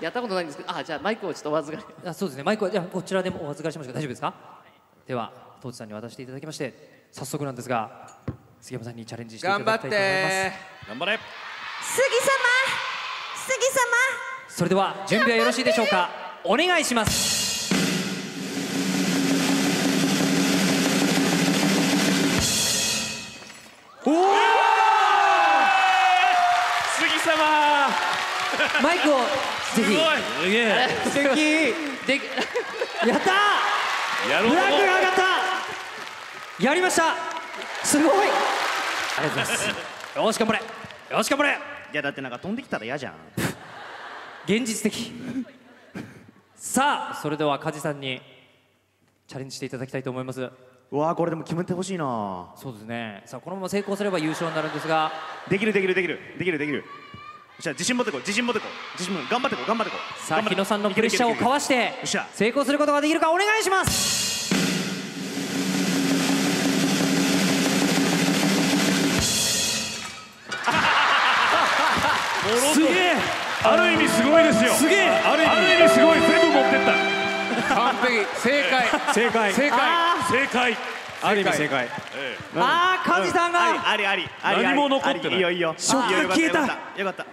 やったことないんですけどあじゃあマイクをちょっとお預かり。あそうですね。マイクはじゃあこちらでもお預かりしましょう大丈夫ですか？では当地さんに渡していただきまして早速なんですが杉山さんにチャレンジしていただきたいと思います。頑張れ。杉様杉様。それでは準備はよろしいでしょうか？お願いします。おお杉様マイクをぜひ。すげえ素敵。でやったやろう。ーフラッグが上がった。やりました。すごい。ありがとうございます。よし頑張れ。よし頑張れ。いやだってなんか飛んできたら嫌じゃん。現実的。さあそれでは梶さんにチャレンジしていただきたいと思います。うわーこれでも決めてほしいなそうですね。さあこのまま成功すれば優勝になるんですが。できるできるできる。できるできるじゃあ自信持ってこい自信持ってこい自信持って頑張ってこい頑張ってこいさあ日野さんのプレッシャーをかわして成功することができるかお願いします。すげえ。ある意味すごいですよ。すげえ。ある意味。すごい全部持ってった。完璧。正解。正解。正解。正解。ある意味正解。ああ梶さんが。ありありあり何も残ってない。いいよいいよ。ショックが消えたよかった